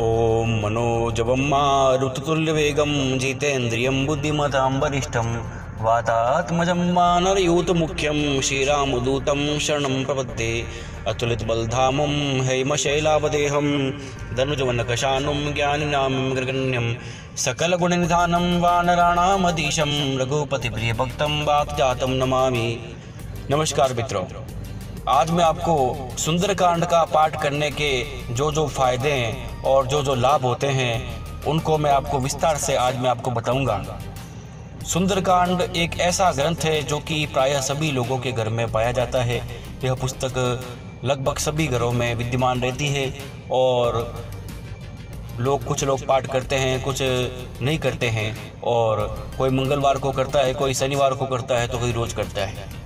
ॐ मनोजवं मारुततुल्यवेगं जितेन्द्रियं बुद्धिमतां वरिष्ठं वातात्मजं वानरयूतमुख्यं श्रीरामदूतं शरणं प्रपद्ये अतुलितबलधामं हैमशैलावदेहं धनुजवनकशानुं ज्ञानिनां मृगण्यं सकलगुणनिधानं वानराणामधीशं रघुपतिप्रियभक्तं वाक्जातं नमामि। नमस्कार मित्रों, आज मैं आपको सुंदरकांड का पाठ करने के जो जो फ़ायदे हैं और जो जो लाभ होते हैं, उनको मैं आपको विस्तार से आज मैं आपको बताऊँगा। सुंदरकांड एक ऐसा ग्रंथ है जो कि प्रायः सभी लोगों के घर में पाया जाता है। यह पुस्तक लगभग सभी घरों में विद्यमान रहती है और लोग कुछ लोग पाठ करते हैं, कुछ नहीं करते हैं और कोई मंगलवार को करता है, कोई शनिवार को करता है तो कोई रोज़ करता है।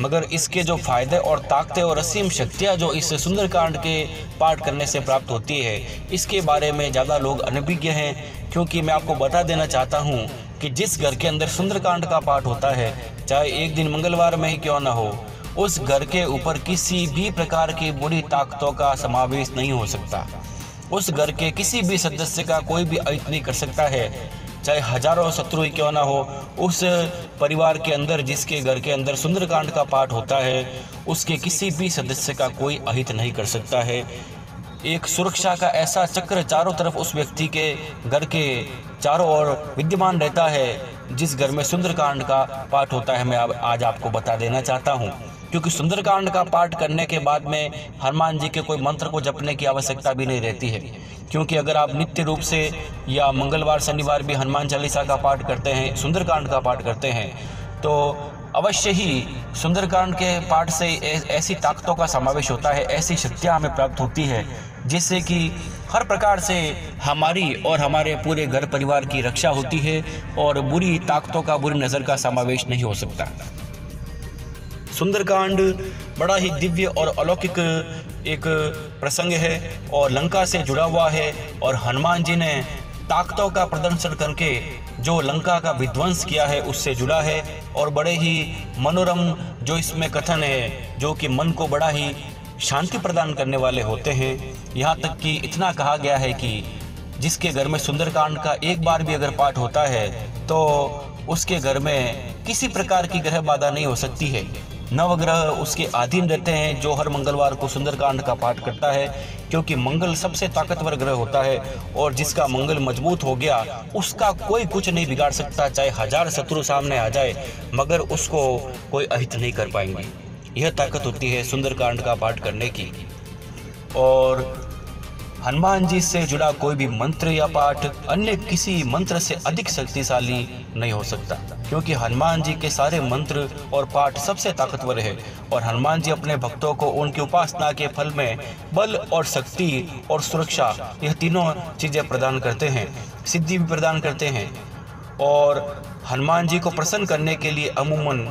मगर इसके जो फ़ायदे और ताकतें और असीम शक्तियाँ जो इस सुंदरकांड के पाठ करने से प्राप्त होती है, इसके बारे में ज़्यादा लोग अनभिज्ञ हैं, क्योंकि मैं आपको बता देना चाहता हूँ कि जिस घर के अंदर सुंदरकांड का पाठ होता है, चाहे एक दिन मंगलवार में ही क्यों ना हो, उस घर के ऊपर किसी भी प्रकार की बुरी ताकतों का समावेश नहीं हो सकता। उस घर के किसी भी सदस्य का कोई भी अहित नहीं कर सकता है चाहे हज़ारों शत्रु क्यों ना हो, उस परिवार के अंदर, जिसके घर के अंदर सुंदरकांड का पाठ होता है, उसके किसी भी सदस्य का कोई अहित नहीं कर सकता है। एक सुरक्षा का ऐसा चक्र चारों तरफ़ उस व्यक्ति के घर के चारों ओर विद्यमान रहता है, जिस घर में सुंदरकांड का पाठ होता है, मैं आज आपको बता देना चाहता हूँ। क्योंकि सुंदरकांड का पाठ करने के बाद में हनुमान जी के कोई मंत्र को जपने की आवश्यकता भी नहीं रहती है। क्योंकि अगर आप नित्य रूप से या मंगलवार, शनिवार भी हनुमान चालीसा का पाठ करते हैं, सुंदरकांड का पाठ करते हैं तो अवश्य ही सुंदरकांड के पाठ से ऐसी ताकतों का समावेश होता है, ऐसी शक्तियाँ हमें प्राप्त होती है, जिससे कि हर प्रकार से हमारी और हमारे पूरे घर परिवार की रक्षा होती है और बुरी ताकतों का, बुरी नज़र का समावेश नहीं हो सकता। सुंदरकांड, बड़ा ही दिव्य और अलौकिक एक प्रसंग है और लंका से जुड़ा हुआ है और हनुमान जी ने ताकतों का प्रदर्शन करके जो लंका का विध्वंस किया है, उससे जुड़ा है और बड़े ही मनोरम जो इसमें कथन है, जो कि मन को बड़ा ही शांति प्रदान करने वाले होते हैं। यहाँ तक कि इतना कहा गया है कि जिसके घर में सुंदरकांड का एक बार भी अगर पाठ होता है तो उसके घर में किसी प्रकार की ग्रह बाधा नहीं हो सकती है। नवग्रह उसके अधीन रहते हैं, जो हर मंगलवार को सुंदरकांड का पाठ करता है, क्योंकि मंगल सबसे ताकतवर ग्रह होता है, और जिसका मंगल मज़बूत हो गया, उसका कोई कुछ नहीं बिगाड़ सकता, चाहे हज़ार शत्रु सामने आ जाए, मगर उसको कोई अहित नहीं कर पाएँगे। यह ताकत होती है सुंदरकांड का पाठ करने की। और हनुमान जी से जुड़ा कोई भी मंत्र या पाठ अन्य किसी मंत्र से अधिक शक्तिशाली नहीं हो सकता। क्योंकि हनुमान जी के सारे मंत्र और पाठ सबसे ताकतवर है और हनुमान जी अपने भक्तों को उनकी उपासना के फल में बल और शक्ति और सुरक्षा यह तीनों चीज़ें प्रदान करते हैं, सिद्धि भी प्रदान करते हैं। और हनुमान जी को प्रसन्न करने के लिए अमूमन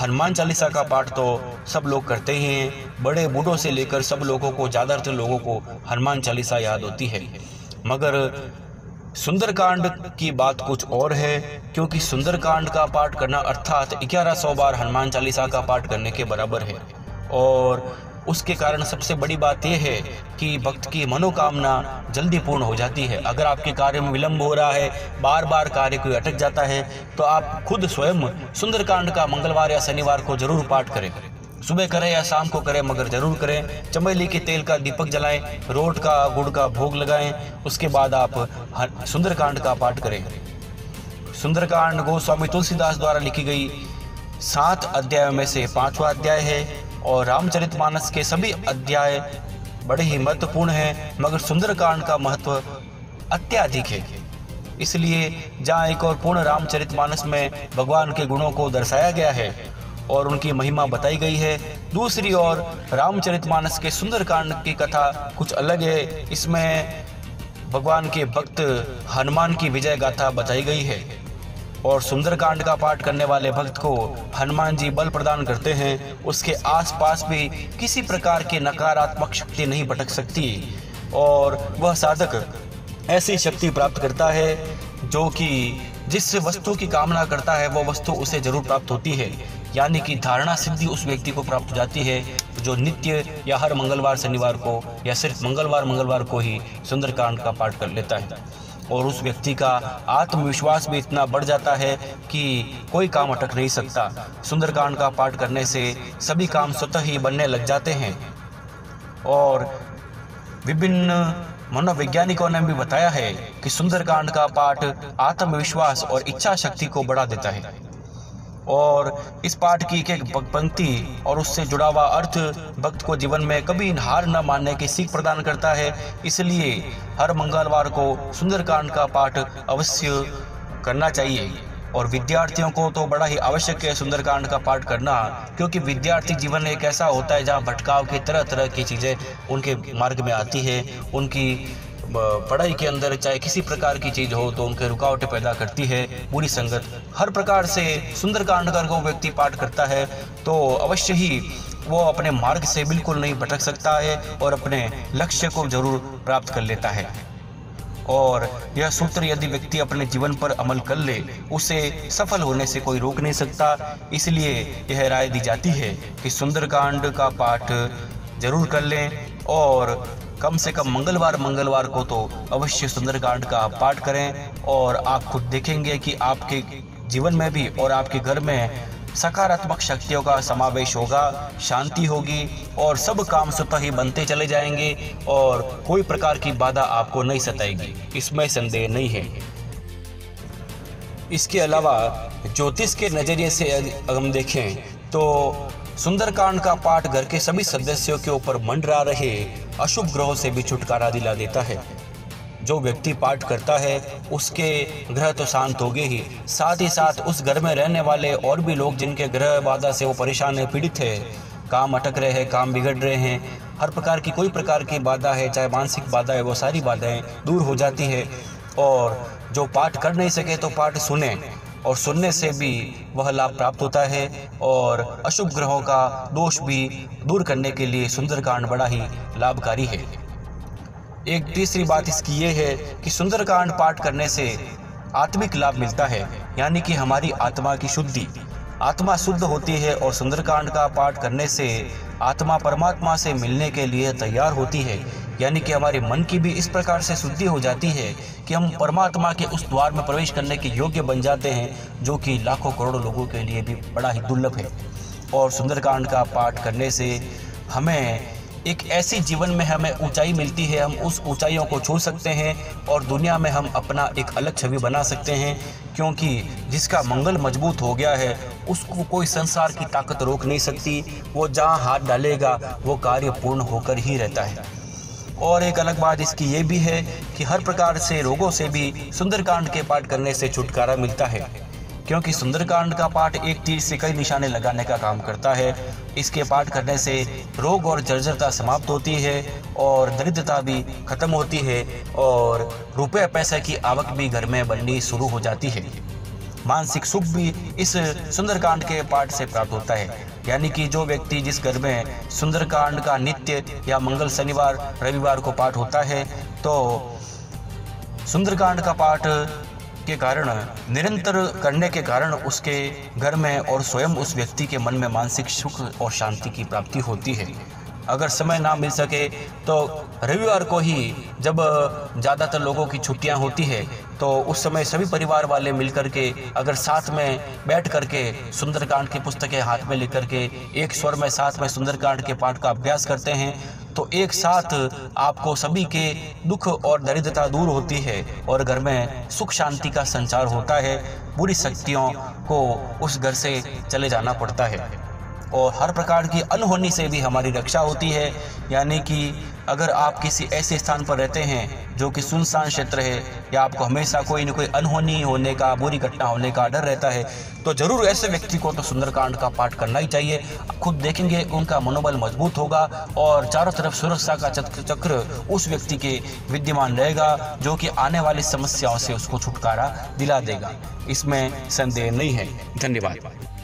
हनुमान चालीसा का पाठ तो सब लोग करते ही हैं। बड़े बूढ़ों से लेकर सब लोगों को, ज़्यादातर लोगों को हनुमान चालीसा याद होती है। मगर सुंदरकांड की बात कुछ और है, क्योंकि सुंदरकांड का पाठ करना अर्थात 1100 बार हनुमान चालीसा का पाठ करने के बराबर है। और उसके कारण सबसे बड़ी बात यह है कि भक्त की मनोकामना जल्दी पूर्ण हो जाती है। अगर आपके कार्य में विलंब हो रहा है बार बार कार्य कोई अटक जाता है तो आप खुद स्वयं सुंदरकांड का मंगलवार या शनिवार को ज़रूर पाठ करें। सुबह करें या शाम को करें, मगर ज़रूर करें। चमेली के तेल का दीपक जलाएँ, रोट का, गुड़ का भोग लगाएँ, उसके बाद आप सुंदरकांड का पाठ करें। सुंदरकांड गोस्वामी तुलसीदास द्वारा लिखी गई सात अध्यायों में से पांचवा अध्याय है, और रामचरितमानस के सभी अध्याय बड़े ही महत्वपूर्ण हैं, मगर सुंदरकांड का महत्व अत्याधिक है। इसलिए जहाँ एक और पूर्ण रामचरितमानस में भगवान के गुणों को दर्शाया गया है और उनकी महिमा बताई गई है। दूसरी ओर, रामचरितमानस के सुंदरकांड की कथा कुछ अलग है। इसमें भगवान के भक्त हनुमान की विजय गाथा बताई गई है। और सुंदरकांड का पाठ करने वाले भक्त को हनुमान जी बल प्रदान करते हैं। उसके आसपास भी किसी प्रकार की नकारात्मक शक्ति नहीं भटक सकती। और वह साधक ऐसी शक्ति प्राप्त करता है, जो कि जिस वस्तु की कामना करता है वह वस्तु उसे ज़रूर प्राप्त होती है। यानी कि धारणा सिद्धि उस व्यक्ति को प्राप्त हो जाती है जो नित्य या हर मंगलवार शनिवार को या सिर्फ़ मंगलवार मंगलवार को ही सुंदरकांड का पाठ कर लेता है। और उस व्यक्ति का आत्मविश्वास भी इतना बढ़ जाता है कि कोई काम अटक नहीं सकता। सुंदरकांड का पाठ करने से सभी काम स्वतः ही बनने लग जाते हैं। और विभिन्न मनोवैज्ञानिकों ने भी बताया है कि सुंदरकांड का पाठ आत्मविश्वास और इच्छा शक्ति को बढ़ा देता है। और इस पाठ की एक एक पंक्ति और उससे जुड़ा हुआ अर्थ भक्त को जीवन में कभी हार न मानने की सीख प्रदान करता है। इसलिए हर मंगलवार को सुंदरकांड का पाठ अवश्य करना चाहिए। और विद्यार्थियों को तो बड़ा ही आवश्यक है सुंदरकांड का पाठ करना, क्योंकि विद्यार्थी जीवन एक ऐसा होता है जहाँ भटकाव की तरह तरह की चीज़ें उनके मार्ग में आती है, उनकी पढ़ाई के अंदर चाहे किसी प्रकार की चीज़ हो तो उनके रुकावटें पैदा करती है। बुरी संगत हर प्रकार से सुंदरकांड कर वो व्यक्ति पाठ करता है तो अवश्य ही वो अपने मार्ग से बिल्कुल नहीं भटक सकता है और अपने लक्ष्य को ज़रूर प्राप्त कर लेता है। और यह सूत्र यदि व्यक्ति अपने जीवन पर अमल कर ले, उसे सफल होने से कोई रोक नहीं सकता। इसलिए यह राय दी जाती है कि सुंदरकांड का पाठ ज़रूर कर लें और कम से कम मंगलवार मंगलवार को तो अवश्य सुंदरकांड का पाठ करें और आप खुद देखेंगे कि आपके जीवन में भी और आपके घर में सकारात्मक शक्तियों का समावेश होगा, शांति होगी और सब काम स्वतः ही बनते चले जाएँगे और कोई प्रकार की बाधा आपको नहीं सताएगी। इसमें संदेह नहीं है। इसके अलावा ज्योतिष के नज़रिए से हम देखें तो सुंदरकांड का पाठ घर के सभी सदस्यों के ऊपर मंडरा रहे अशुभ ग्रहों से भी छुटकारा दिला देता है। जो व्यक्ति पाठ करता है, उसके ग्रह तो शांत हो गए ही। साथ ही साथ उस घर में रहने वाले और भी लोग जिनके ग्रह बाधा से वो परेशान है, पीड़ित है, काम अटक रहे हैं, काम बिगड़ रहे हैं, हर प्रकार की कोई प्रकार की बाधा है, चाहे मानसिक बाधा है, वो सारी बाधाएँ दूर हो जाती है। और जो पाठ कर नहीं सके तो पाठ सुने। और सुनने से भी वह लाभ प्राप्त होता है और अशुभ ग्रहों का दोष भी दूर करने के लिए सुंदरकांड बड़ा ही लाभकारी है। एक तीसरी बात इसकी ये है कि सुंदरकांड पाठ करने से आत्मिक लाभ मिलता है, यानी कि हमारी आत्मा की शुद्धि। आत्मा शुद्ध होती है और सुंदरकांड का पाठ करने से आत्मा परमात्मा से मिलने के लिए तैयार होती है यानी कि हमारे मन की भी इस प्रकार से शुद्धि हो जाती है कि हम परमात्मा के उस द्वार में प्रवेश करने के योग्य बन जाते हैं, जो कि लाखों करोड़ों लोगों के लिए भी बड़ा ही दुर्लभ है। और सुंदरकांड का पाठ करने से हमें एक ऐसी जीवन में हमें ऊंचाई मिलती है, हम उस ऊंचाइयों को छू सकते हैं और दुनिया में हम अपना एक अलग छवि बना सकते हैं, क्योंकि जिसका मंगल मज़बूत हो गया है, उसको कोई संसार की ताकत रोक नहीं सकती। वो जहाँ हाथ डालेगा, वो कार्य पूर्ण होकर ही रहता है। और एक अलग बात इसकी ये भी है कि हर प्रकार से रोगों से भी सुंदरकांड के पाठ करने से छुटकारा मिलता है। क्योंकि सुंदरकांड का पाठ एक तीर से कई निशाने लगाने का काम करता है। इसके पाठ करने से रोग और जर्जरता समाप्त होती है और दरिद्रता भी खत्म होती है और रुपये पैसे की आवक भी घर में बननी शुरू हो जाती है। मानसिक सुख भी इस सुंदरकांड के पाठ से प्राप्त होता है। यानी कि जो व्यक्ति जिस घर में सुंदरकांड का नित्य या मंगल शनिवार, रविवार को पाठ होता है तो सुंदरकांड का पाठ के कारण, निरंतर करने के कारण उसके घर में और स्वयं उस व्यक्ति के मन में मानसिक सुख और शांति की प्राप्ति होती है। अगर समय ना मिल सके तो रविवार को ही जब ज़्यादातर लोगों की छुट्टियाँ होती है तो उस समय सभी परिवार वाले मिलकर के, अगर साथ में बैठ करके सुंदरकांड की पुस्तकें हाथ में लेकर के, एक स्वर में, साथ में सुंदरकांड के पाठ का अभ्यास करते हैं तो एक साथ आपको सभी के दुख और दरिद्रता दूर होती है और घर में सुख शांति का संचार होता है। बुरी शक्तियों को उस घर से चले जाना पड़ता है। और हर प्रकार की अनहोनी से भी हमारी रक्षा होती है। यानी कि अगर आप किसी ऐसे स्थान पर रहते हैं जो कि सुनसान क्षेत्र है, या आपको हमेशा कोई ना कोई अनहोनी होने का, बुरी घटना होने का डर रहता है तो ज़रूर ऐसे व्यक्ति को तो सुंदरकांड का पाठ करना ही चाहिए। खुद देखेंगे, उनका मनोबल मज़बूत होगा और चारों तरफ़ सुरक्षा का चक्र उस व्यक्ति के विद्यमान रहेगा, जो कि आने वाली समस्याओं से उसको छुटकारा दिला देगा। इसमें संदेह नहीं है। धन्यवाद।